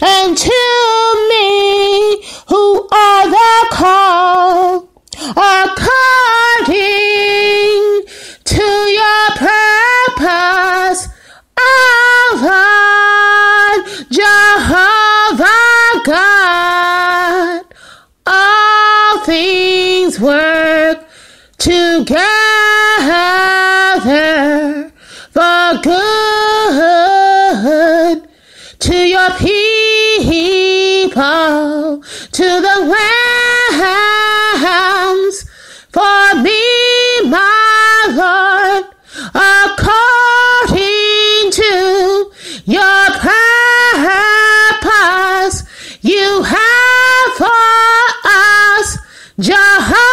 and to me who are the called according to your purpose, O Lord, Jehovah God. All things work to your people, to the lambs, for me, my Lord, according to your purpose you have for us, Jehovah.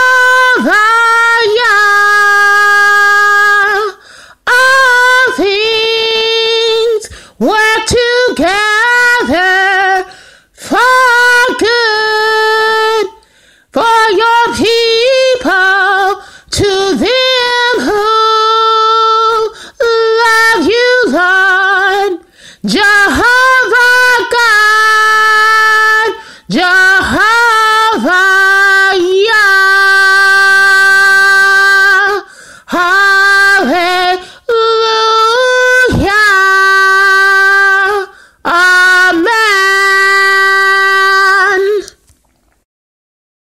Jehovah God, Jehovah